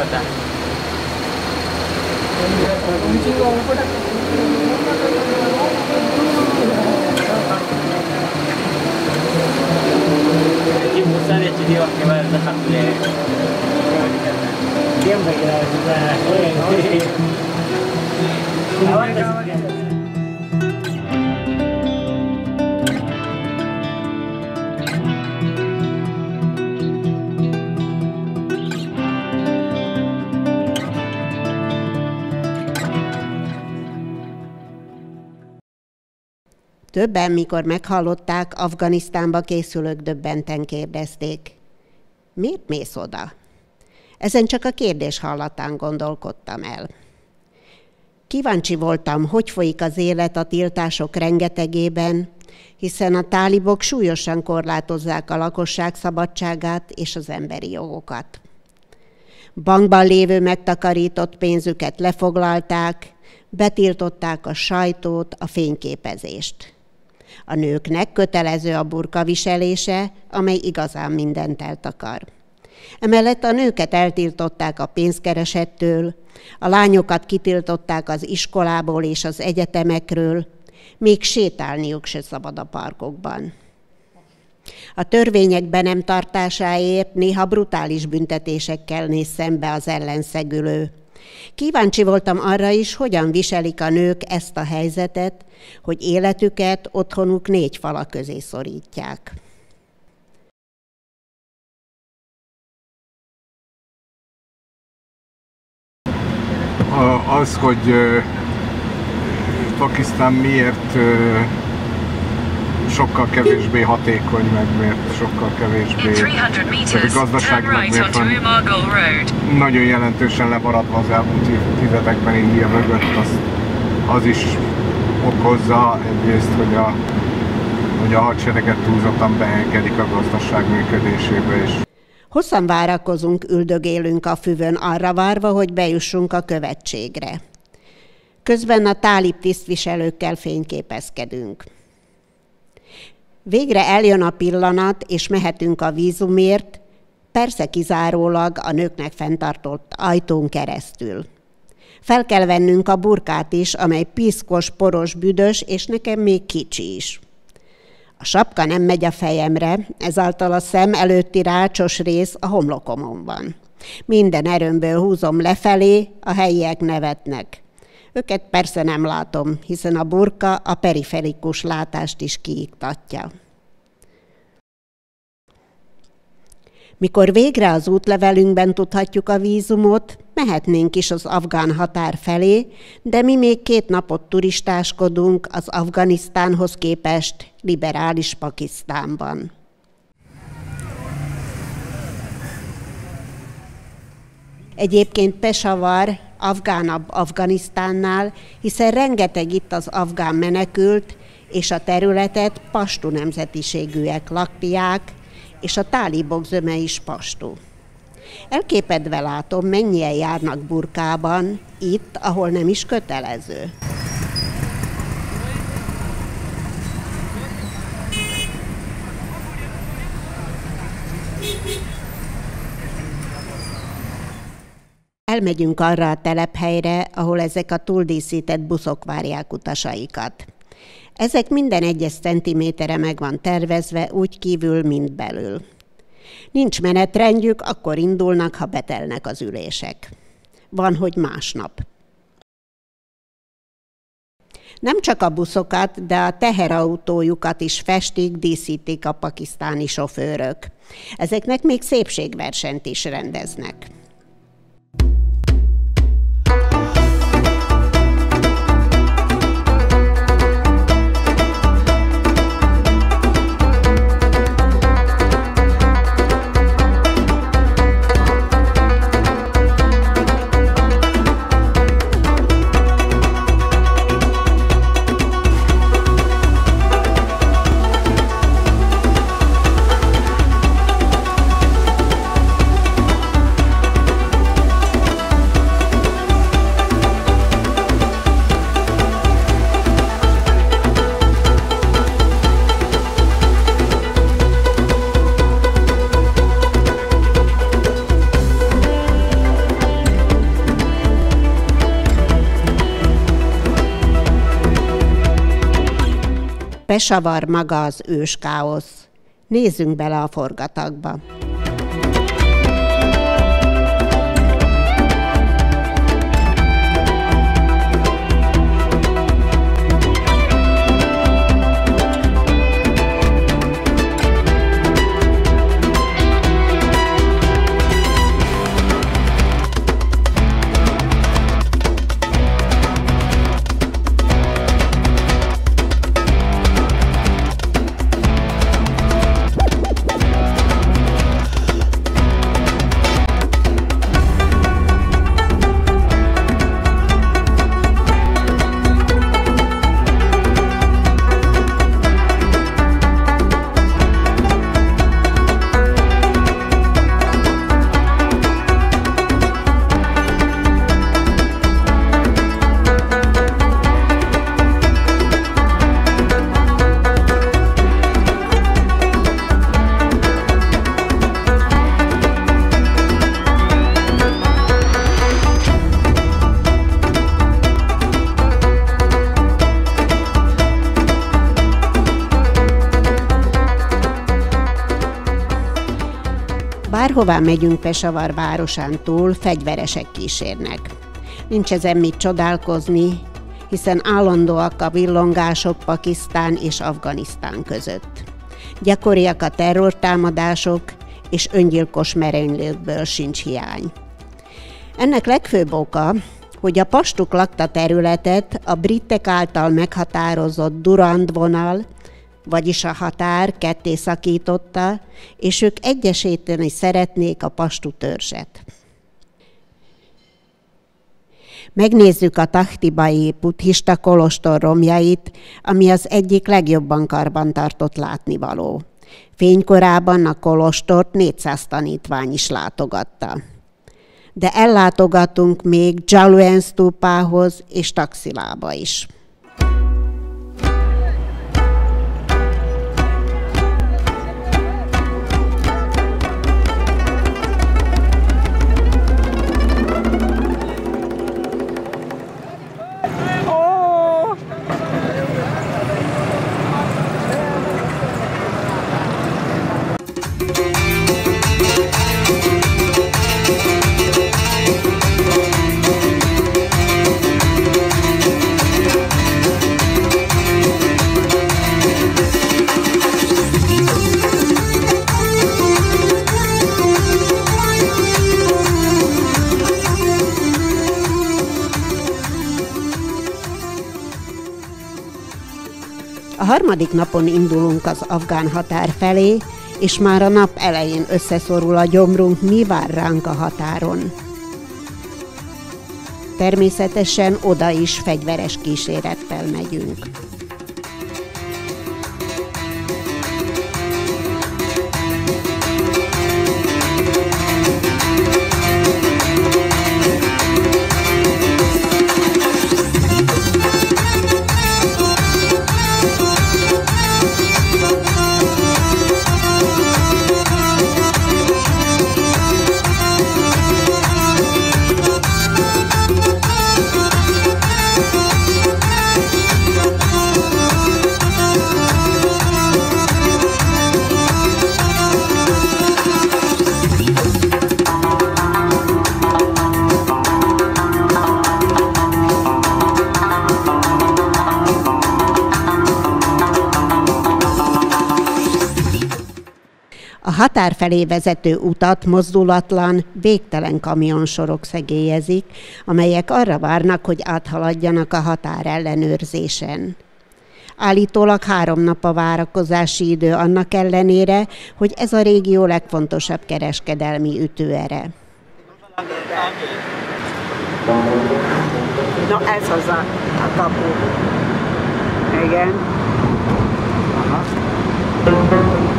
होता है ये बहुत सारे चीज़ें आपके पास रखा खुले गेम वगैरह Többen, mikor meghallották, Afganisztánba készülők döbbenten kérdezték. Miért mész oda? Ezen csak a kérdés hallatán gondolkodtam el. Kíváncsi voltam, hogy folyik az élet a tiltások rengetegében, hiszen a tálibok súlyosan korlátozzák a lakosság szabadságát és az emberi jogokat. Bankban lévő megtakarított pénzüket lefoglalták, betiltották a sajtót, a fényképezést. A nőknek kötelező a burka viselése, amely igazán mindent eltakar. Emellett a nőket eltiltották a pénzkeresettől, a lányokat kitiltották az iskolából és az egyetemekről, még sétálniuk se szabad a parkokban. A törvények be nem tartásáért néha brutális büntetésekkel néz szembe az ellenszegülő. Kíváncsi voltam arra is, hogyan viselik a nők ezt a helyzetet, hogy életüket otthonuk négy fala közé szorítják. az, hogy Pakisztán miért sokkal kevésbé hatékony, meg miért sokkal kevésbé tehát a gazdaság meg miért van nagyon jelentősen lemaradva az elmúlt évtizedekben India mögött, az, az is okozza egyrészt, hogy a, hogy a hadsereget túlzottan beengedik a gazdaság működésébe is. Hosszan várakozunk, üldögélünk a füvön, arra várva, hogy bejussunk a követségre. Közben a tálib tisztviselőkkel fényképezkedünk. Végre eljön a pillanat, és mehetünk a vízumért, persze kizárólag a nőknek fenntartott ajtón keresztül. Fel kell vennünk a burkát is, amely piszkos, poros, büdös, és nekem még kicsi is. A sapka nem megy a fejemre, ezáltal a szem előtti rácsos rész a homlokomon van. Minden erőmből húzom lefelé, a helyiek nevetnek. Őket persze nem látom, hiszen a burka a periferikus látást is kiiktatja. Mikor végre az útlevelünkben tudhatjuk a vízumot, mehetnénk is az afgán határ felé, de mi még két napot turistáskodunk az Afganisztánhoz képest liberális Pakisztánban. Egyébként Peshawar afgánabb Afganisztánnál, hiszen rengeteg itt az afgán menekült, és a területet pastu nemzetiségűek lakják, és a tálibok zöme is pastú. Elképedve látom, mennyien járnak burkában, itt, ahol nem is kötelező. Elmegyünk arra a telephelyre, ahol ezek a túldíszített buszok várják utasaikat. Ezek minden egyes centimétere meg van tervezve, úgy kívül, mint belül. Nincs menetrendjük, akkor indulnak, ha betelnek az ülések. Van, hogy másnap. Nem csak a buszokat, de a teherautójukat is festik, díszítik a pakisztáni sofőrök. Ezeknek még szépségversenyt is rendeznek. you Pesavar maga az őskáosz. Nézzünk bele a forgatagba. Bárhová megyünk Pesavar városán túl, fegyveresek kísérnek. Nincs ezen mit csodálkozni, hiszen állandóak a villongások Pakisztán és Afganisztán között. Gyakoriak a terrortámadások, és öngyilkos merénylőkből sincs hiány. Ennek legfőbb oka, hogy a pastuk lakta területet a britek által meghatározott Durand vonal vagyis a határ ketté szakította, és ők egyesíteni szeretnék a pastu törzset. Megnézzük a tahtibai buddhista kolostor romjait, ami az egyik legjobban karbantartott látnivaló. Fénykorában a kolostort 400 tanítvány is látogatta. De ellátogatunk még Jaluen stúpához és Taxilába is. Harmadik napon indulunk az afgán határ felé, és már a nap elején összeszorul a gyomrunk, mi vár ránk a határon. Természetesen oda is fegyveres kísérettel megyünk. Határ felé vezető utat mozdulatlan, végtelen kamionsorok szegélyezik, amelyek arra várnak, hogy áthaladjanak a határ ellenőrzésen. Állítólag három nap a várakozási idő annak ellenére, hogy ez a régió legfontosabb kereskedelmi ütőere. Na ez az a, a kapu. Igen. Aha.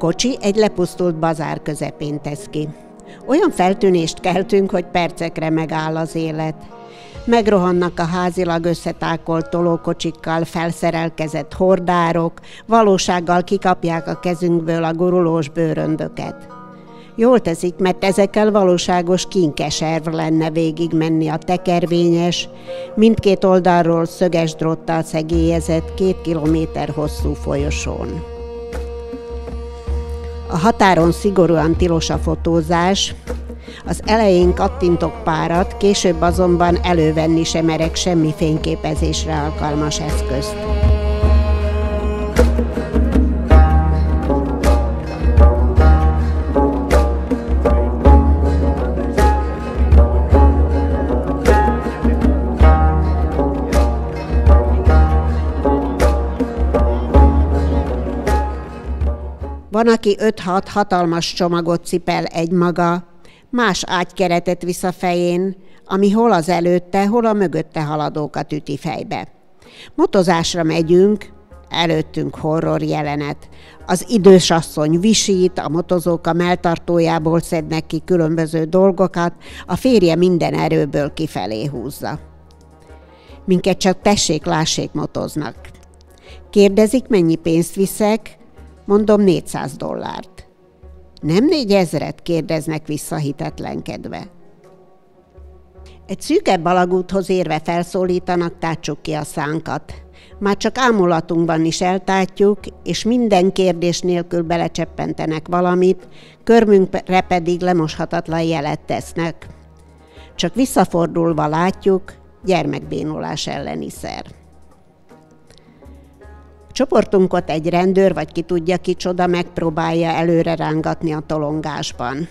Kocsi egy lepusztult bazár közepén tesz ki. Olyan feltűnést keltünk, hogy percekre megáll az élet. Megrohannak a házilag összetákolt tolókocsikkal felszerelkezett hordárok, valósággal kikapják a kezünkből a gurulós bőröndöket. Jól teszik, mert ezekkel valóságos kinkeserv lenne végig menni a tekervényes, mindkét oldalról szöges dróttal szegélyezett két kilométer hosszú folyosón. A határon szigorúan tilos a fotózás, az elején kattintok párat, később azonban elővenni sem merek semmi fényképezésre alkalmas eszközt. Van, aki 5-6 hatalmas csomagot cipel egy maga, más ágykeretet visz a fején, ami hol az előtte, hol a mögötte haladókat üti fejbe. Motozásra megyünk, előttünk horror jelenet. Az idős asszony visít, a motozók a melltartójából szednek ki különböző dolgokat, a férje minden erőből kifelé húzza. Minket csak tessék, lássék motoznak. Kérdezik, mennyi pénzt viszek, mondom 400 dollárt. Nem négyezret? kérdeznek vissza hitetlenkedve. Egy szűkebb alagúthoz érve felszólítanak, tátsuk ki a szánkat. Már csak ámulatunkban is eltátjuk, és minden kérdés nélkül belecseppentenek valamit, körmünkre pedig lemoshatatlan jelet tesznek. Csak visszafordulva látjuk, gyermekbénulás elleni szer. Csoportunkat egy rendőr, vagy ki tudja kicsoda, megpróbálja előre rángatni a tolongásban.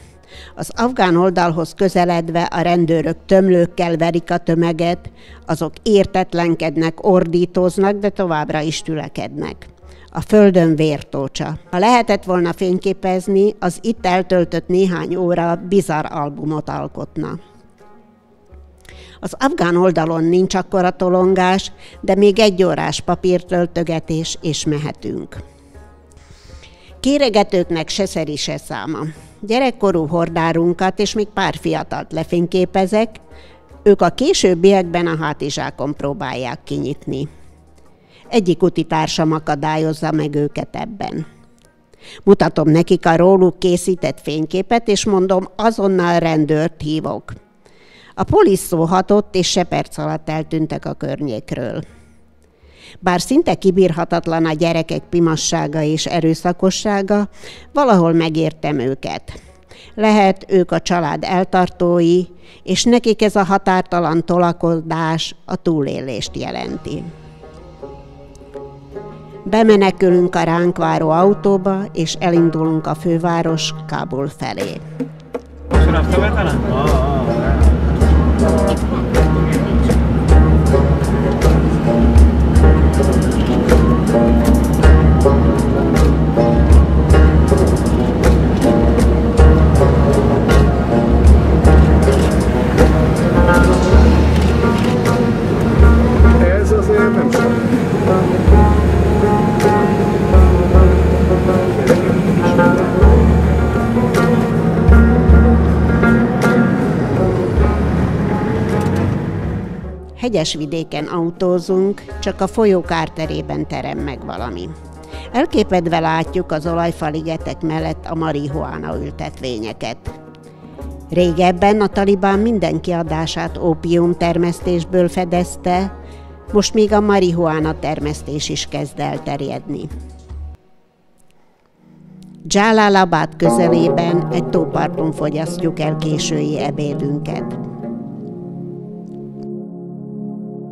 Az afgán oldalhoz közeledve a rendőrök tömlőkkel verik a tömeget, azok értetlenkednek, ordítoznak, de továbbra is tülekednek. A földön vértócsa. Ha lehetett volna fényképezni, az itt eltöltött néhány óra bizarr albumot alkotna. Az afgán oldalon nincs akkora tolongás, de még egy órás papírtöltögetés, és mehetünk. Kéregetőknek se szeri, se száma. Gyerekkorú hordárunkat és még pár fiatalt lefényképezek, ők a későbbiekben a hátizsákon próbálják kinyitni. Egyik utitársam akadályozza meg őket ebben. Mutatom nekik a róluk készített fényképet, és mondom, azonnal rendőrt hívok. A polisz szóhatott, és se perc alatt eltűntek a környékről. Bár szinte kibírhatatlan a gyerekek pimassága és erőszakossága, valahol megértem őket. Lehet ők a család eltartói, és nekik ez a határtalan tolakodás a túlélést jelenti. Bemenekülünk a ránk váró autóba, és elindulunk a főváros Kábul felé. Música Hegyes vidéken autózunk, csak a folyó kárterében terem meg valami. Elképedve látjuk az olajfaligetek mellett a marihuána ültetvényeket. Régebben a talibán minden kiadását ópium termesztésből fedezte, most még a marihuána termesztés is kezd elterjedni. Jalalabad közelében egy tóparton fogyasztjuk el késői ebédünket.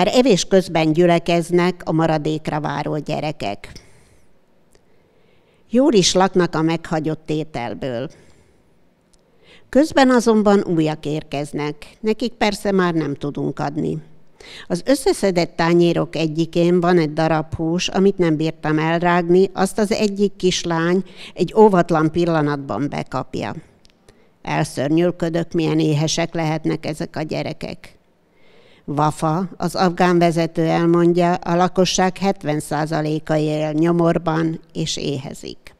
Már evés közben gyülekeznek a maradékra váró gyerekek. Jól is laknak a meghagyott ételből. Közben azonban újak érkeznek, nekik persze már nem tudunk adni. Az összeszedett tányérok egyikén van egy darab hús, amit nem bírtam elrágni, azt az egyik kislány egy óvatlan pillanatban bekapja. Elszörnyülködök, milyen éhesek lehetnek ezek a gyerekek. Vafa, az afgán vezető elmondja, a lakosság 70%-a él nyomorban és éhezik.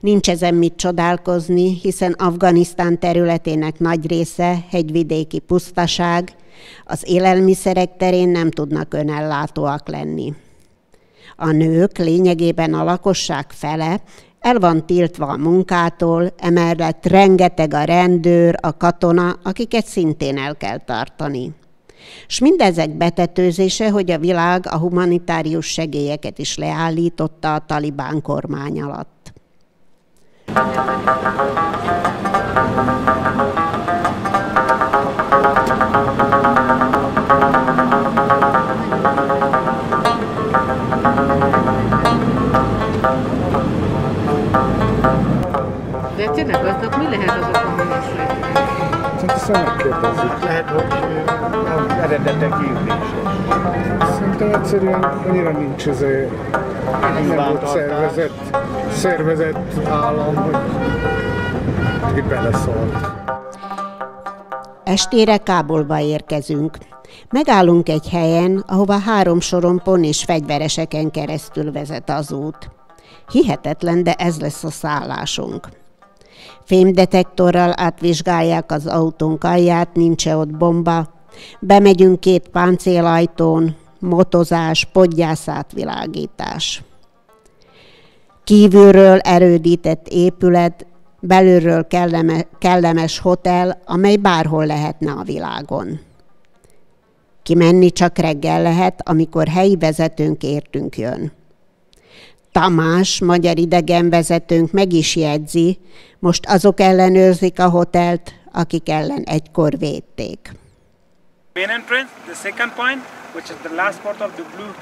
Nincs ezen mit csodálkozni, hiszen Afganisztán területének nagy része hegyvidéki pusztaság, az élelmiszerek terén nem tudnak önellátóak lenni. A nők lényegében a lakosság fele el van tiltva a munkától, emellett rengeteg a rendőr, a katona, akiket szintén el kell tartani. S mindezek betetőzése, hogy a világ a humanitárius segélyeket is leállította a talibán kormány alatt. De tényleg aznak mi lehet az oka, hogy most Szerintem ezt megkérdezzük. Lehet, hogy az eredete kérdéses. Szerintem egyszerűen annyira nincs ez a nem volt szervezett, szervezett állam, hogy hogy beleszólt. Estére Kábolba érkezünk. Megállunk egy helyen, ahova három sorompon és fegyvereseken keresztül vezet az út. Hihetetlen, de ez lesz a szállásunk. Fémdetektorral átvizsgálják az autónk alját, nincs -e ott bomba. Bemegyünk két páncélajtón, motozás, podgyászátvilágítás. Kívülről erődített épület, belülről kelleme, kellemes hotel, amely bárhol lehetne a világon. Kimenni csak reggel lehet, amikor helyi vezetőnk értünk jön. Tamás, magyar idegenvezetőnk meg is jegyzi, most azok ellenőrzik a hotelt, akik ellen egykor védték. main entrance, the second point, which is the last part of the blue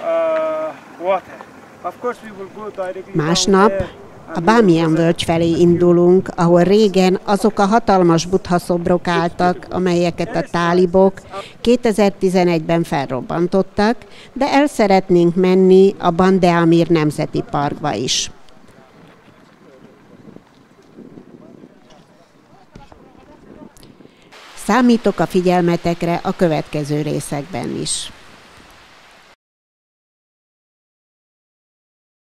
uh, water. Of course, we will go directly down Másnap there a Bámian völgy felé indulunk, ahol régen azok a hatalmas buddha szobrok álltak, amelyeket a tálibok 2011-ben felrobbantottak, de el szeretnénk menni a Bandeamir Nemzeti Parkba is. Számítok a figyelmetekre a következő részekben is.